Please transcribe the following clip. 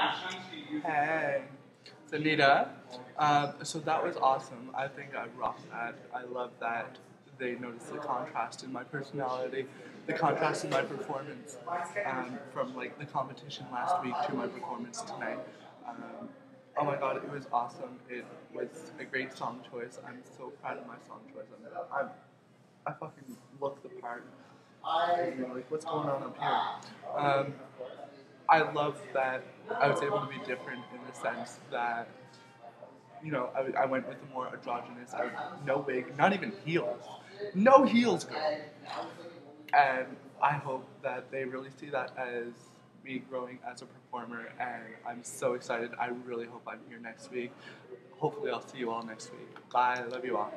Hey, it's Ineeda. Um, so that was awesome. I think I rocked that. I love that they noticed the contrast in my personality, the contrast in my performance um, from like the competition last week to my performance tonight. Um, oh my god, it was awesome. It was a great song choice. I'm so proud of my song choice. I'm, I'm I fucking look the part. Know, like what's going on up here? I love that I was able to be different in the sense that, you know, I, I went with a more androgynous, I, no wig, not even heels. No heels, girl. And I hope that they really see that as me growing as a performer, and I'm so excited. I really hope I'm here next week. Hopefully, I'll see you all next week. Bye. Love you all.